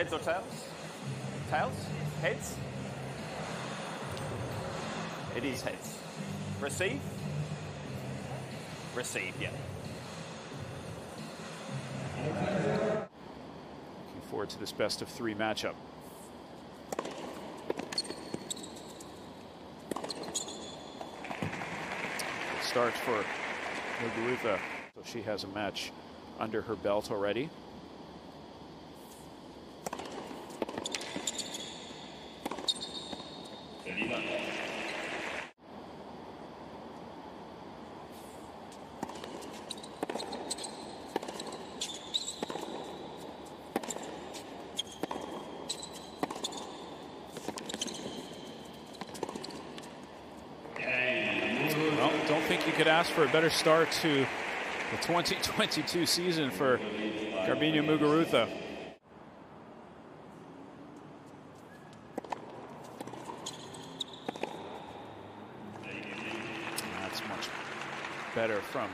Heads or tails? Tails? Heads? It is heads. Receive? Receive, yeah. Looking forward to this best of three matchup. Start for Muguruza. So she has a match under her belt already. Think you could ask for a better start to the 2022 season for Garbiñe Muguruza. That's much better from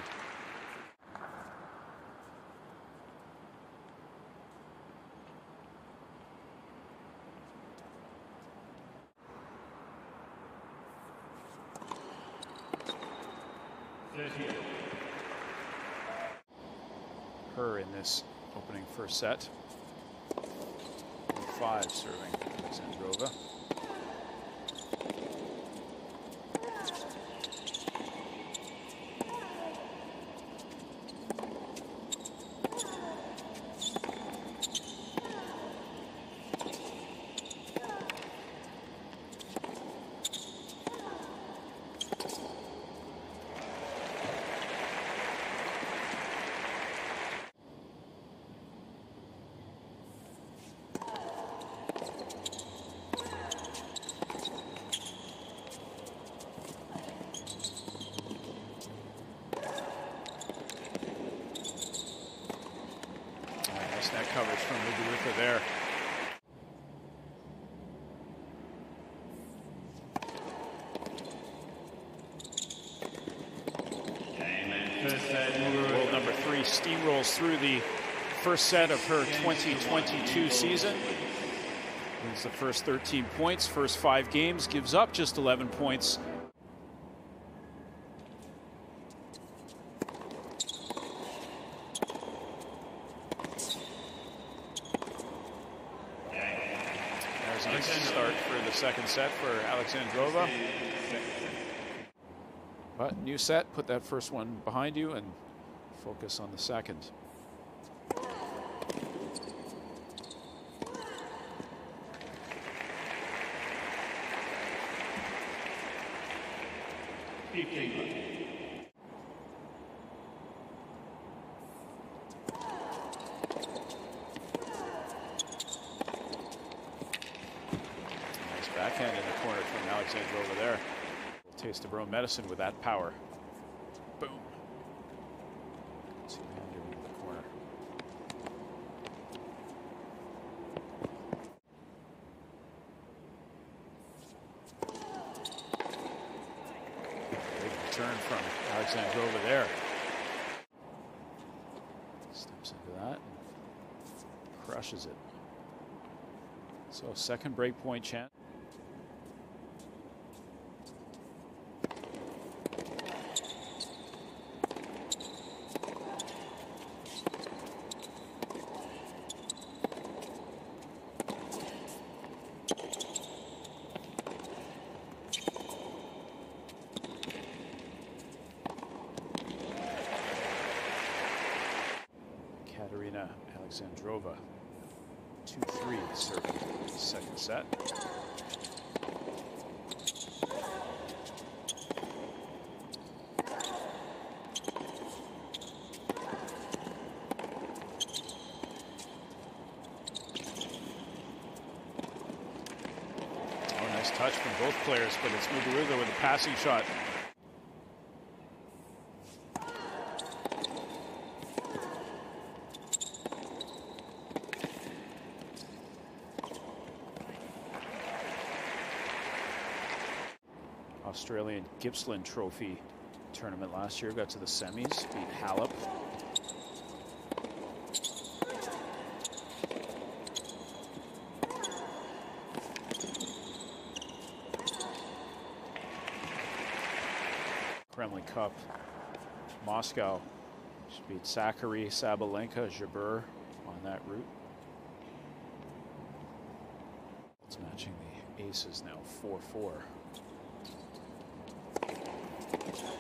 her in this opening first set. Five serving Alexandrova. Coverage from Muguruza there. World number three steamrolls through the first set of her 2022 season. Wins the first 13 points, first five games, gives up just 11 points. There's a nice start for the second set for Alexandrova. But new set, put that first one behind you and focus on the second. Nice backhand in the corner from Alexandrova there. Of her medicine with that power. Boom. See Vander in the corner. Big return from Alexandrova there. Steps into that and crushes it. So second break point chance. Katerina Alexandrova. 2-3 serving the second set. Oh, nice touch from both players, but it's Muguruza with a passing shot. Australian Gippsland Trophy tournament last year. Got to the semis, beat Halep. Kremlin Cup, Moscow. She beat Sakkari, Sabalenka, Jabeur on that route. It's matching the aces now 4-4. 4.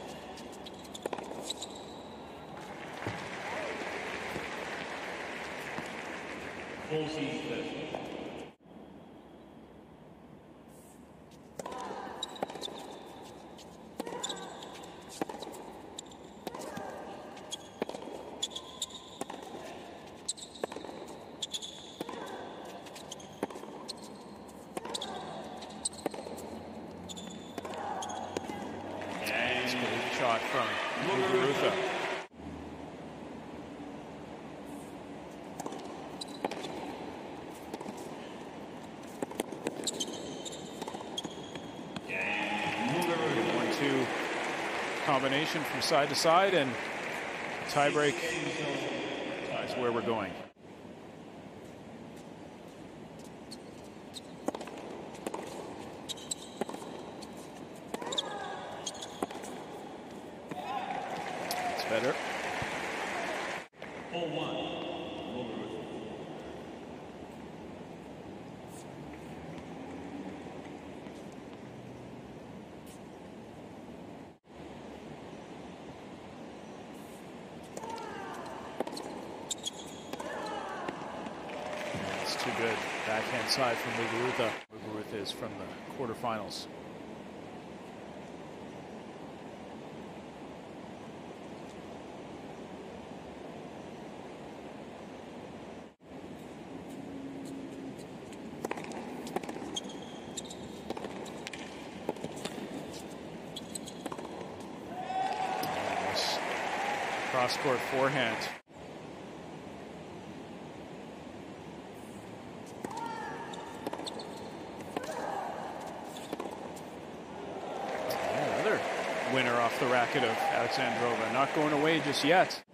Full shot from Muguruza. Combination from side to side, and tiebreak is where we're going. better. Full one. It's too good. Backhand side from Muguruza. Muguruza is from the quarterfinals. cross court forehand. Winner off the racket of Alexandrova. Not going away just yet.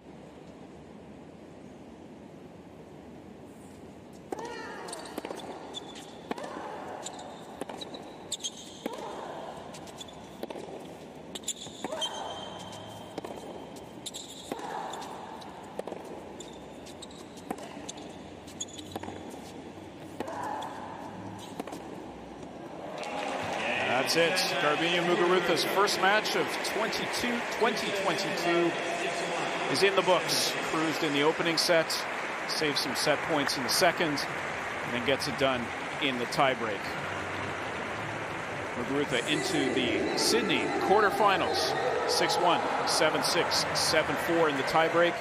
That's it. Muguruza's first match of 22 2022 is in the books. Cruised in the opening set, saves some set points in the second, and then gets it done in the tiebreak. Muguruza into the Sydney quarterfinals 6 1, 7 6, 7 4 in the tiebreak.